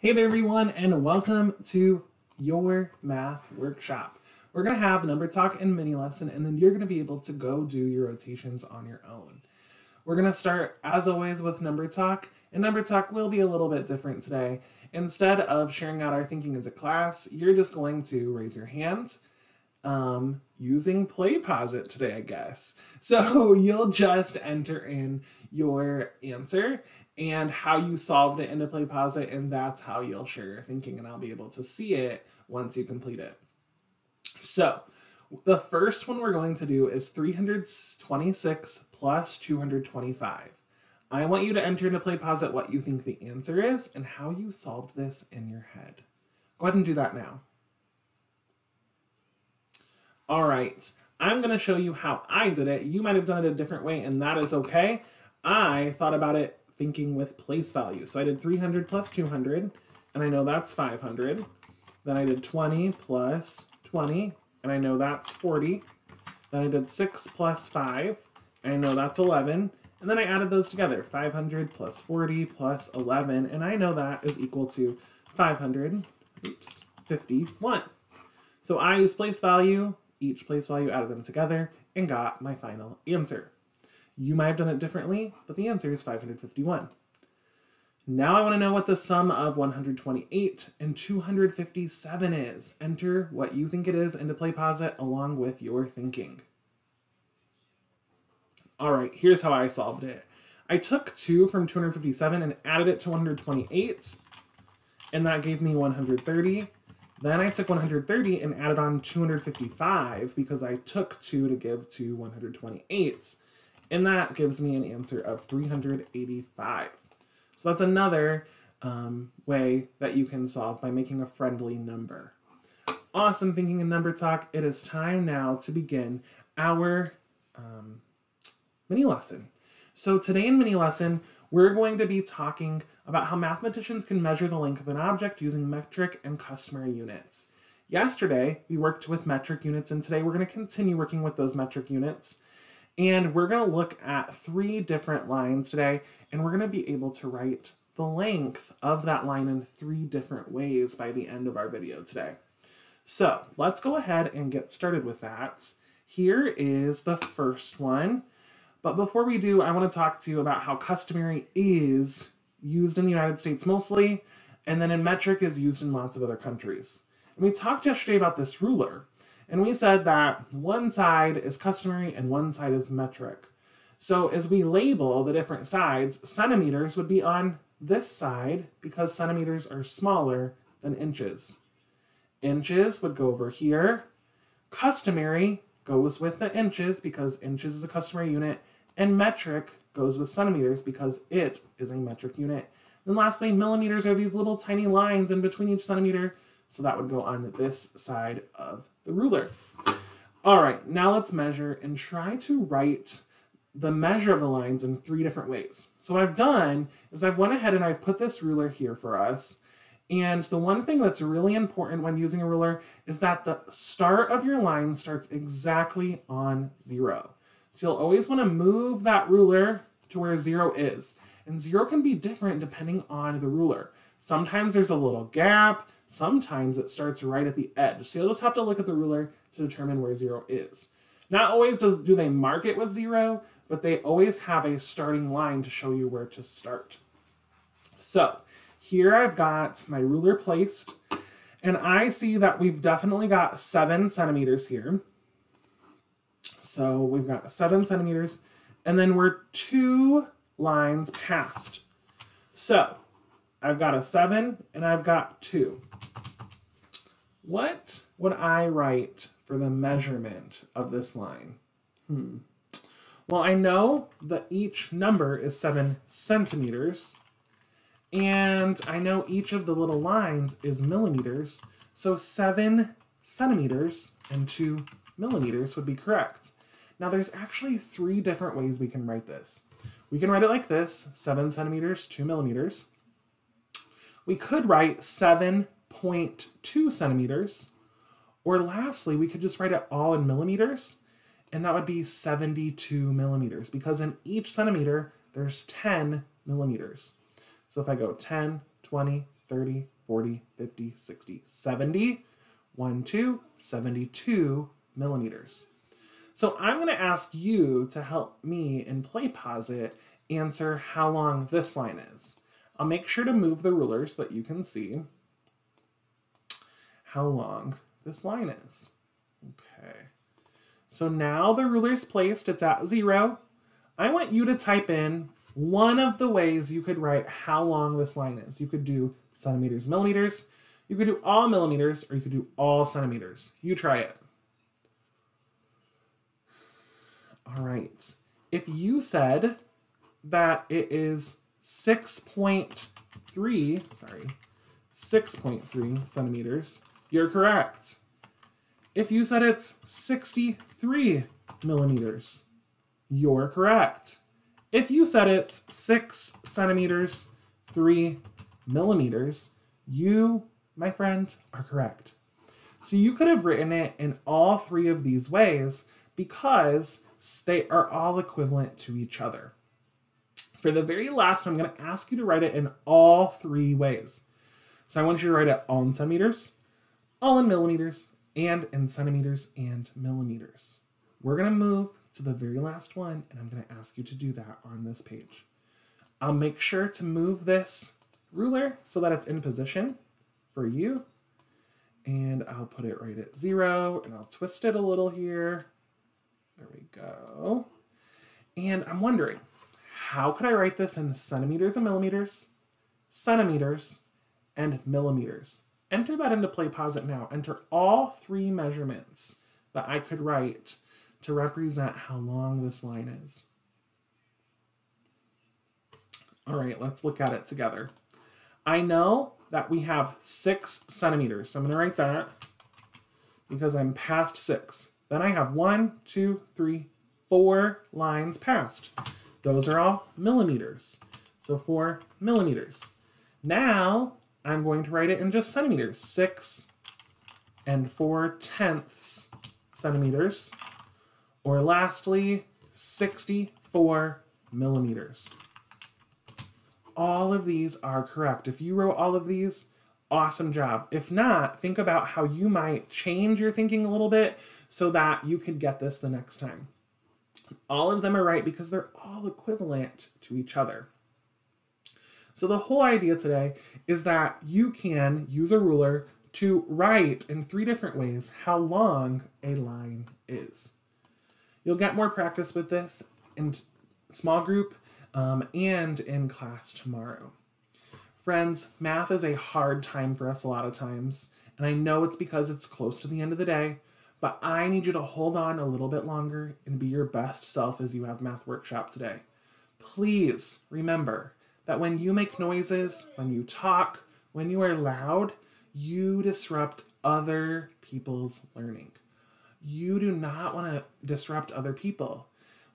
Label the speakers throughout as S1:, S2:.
S1: Hey there everyone and welcome to your math workshop. We're going to have number talk and mini lesson and then you're going to be able to go do your rotations on your own. We're going to start as always with number talk and number talk will be a little bit different today. Instead of sharing out our thinking as a class, you're just going to raise your hand um, using PlayPosit today, I guess. So you'll just enter in your answer and how you solved it into PlayPosit, and that's how you'll share your thinking, and I'll be able to see it once you complete it. So, the first one we're going to do is 326 plus 225. I want you to enter into PlayPosit what you think the answer is and how you solved this in your head. Go ahead and do that now. All right, I'm going to show you how I did it. You might have done it a different way, and that is okay. I thought about it thinking with place value. So I did 300 plus 200, and I know that's 500. Then I did 20 plus 20, and I know that's 40. Then I did 6 plus 5, and I know that's 11. And then I added those together, 500 plus 40 plus 11, and I know that is equal to 500, oops, 51. So I used place value, each place value added them together, and got my final answer. You might have done it differently, but the answer is 551. Now I want to know what the sum of 128 and 257 is. Enter what you think it is into PlayPosit along with your thinking. All right, here's how I solved it. I took 2 from 257 and added it to 128, and that gave me 130. Then I took 130 and added on 255 because I took 2 to give to 128. And that gives me an answer of 385. So that's another um, way that you can solve by making a friendly number. Awesome thinking and number talk. It is time now to begin our um, mini lesson. So today in mini lesson, we're going to be talking about how mathematicians can measure the length of an object using metric and customary units. Yesterday, we worked with metric units, and today we're going to continue working with those metric units. And we're going to look at three different lines today, and we're going to be able to write the length of that line in three different ways by the end of our video today. So let's go ahead and get started with that. Here is the first one. But before we do, I want to talk to you about how customary is used in the United States mostly, and then in metric is used in lots of other countries. And we talked yesterday about this ruler. And we said that one side is customary and one side is metric. So as we label the different sides, centimeters would be on this side because centimeters are smaller than inches. Inches would go over here. Customary goes with the inches because inches is a customary unit. And metric goes with centimeters because it is a metric unit. And lastly, millimeters are these little tiny lines in between each centimeter. So that would go on this side of the ruler. All right, now let's measure and try to write the measure of the lines in three different ways. So what I've done is I've went ahead and I've put this ruler here for us. And the one thing that's really important when using a ruler is that the start of your line starts exactly on zero. So you'll always want to move that ruler to where zero is. And zero can be different depending on the ruler. Sometimes there's a little gap, sometimes it starts right at the edge. So you'll just have to look at the ruler to determine where zero is. Not always does, do they mark it with zero, but they always have a starting line to show you where to start. So here I've got my ruler placed, and I see that we've definitely got seven centimeters here. So we've got seven centimeters, and then we're two lines past. So I've got a 7 and I've got 2. What would I write for the measurement of this line? Hmm. Well, I know that each number is 7 centimeters, and I know each of the little lines is millimeters, so 7 centimeters and 2 millimeters would be correct. Now, there's actually three different ways we can write this. We can write it like this, 7 centimeters, 2 millimeters. We could write 7.2 centimeters, or lastly, we could just write it all in millimeters, and that would be 72 millimeters, because in each centimeter, there's 10 millimeters. So if I go 10, 20, 30, 40, 50, 60, 70, 1, 2, 72 millimeters. So I'm going to ask you to help me in PlayPosit answer how long this line is. I'll make sure to move the ruler so that you can see how long this line is. Okay. So now the ruler is placed, it's at zero. I want you to type in one of the ways you could write how long this line is. You could do centimeters, millimeters, you could do all millimeters, or you could do all centimeters. You try it. All right. If you said that it is 6.3, sorry, 6.3 centimeters, you're correct. If you said it's 63 millimeters, you're correct. If you said it's 6 centimeters, 3 millimeters, you, my friend, are correct. So you could have written it in all three of these ways because they are all equivalent to each other. For the very last I'm going to ask you to write it in all three ways. So I want you to write it all in centimeters, all in millimeters, and in centimeters and millimeters. We're going to move to the very last one, and I'm going to ask you to do that on this page. I'll make sure to move this ruler so that it's in position for you. And I'll put it right at zero, and I'll twist it a little here. There we go. And I'm wondering, how could I write this in centimeters and millimeters, centimeters, and millimeters? Enter that into PlayPosit now. Enter all three measurements that I could write to represent how long this line is. All right, let's look at it together. I know that we have six centimeters, so I'm gonna write that because I'm past six. Then I have one, two, three, four lines past. Those are all millimeters. So four millimeters. Now I'm going to write it in just centimeters. Six and four tenths centimeters. Or lastly, 64 millimeters. All of these are correct. If you wrote all of these, awesome job. If not, think about how you might change your thinking a little bit so that you could get this the next time. All of them are right because they're all equivalent to each other. So the whole idea today is that you can use a ruler to write in three different ways how long a line is. You'll get more practice with this in small group um, and in class tomorrow. Friends, math is a hard time for us a lot of times, and I know it's because it's close to the end of the day, but I need you to hold on a little bit longer and be your best self as you have math workshop today. Please remember that when you make noises, when you talk, when you are loud, you disrupt other people's learning. You do not want to disrupt other people.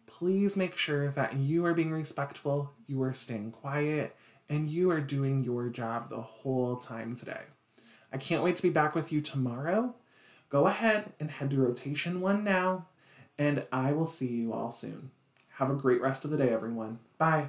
S1: Please make sure that you are being respectful, you are staying quiet, and you are doing your job the whole time today. I can't wait to be back with you tomorrow Go ahead and head to rotation one now, and I will see you all soon. Have a great rest of the day, everyone. Bye.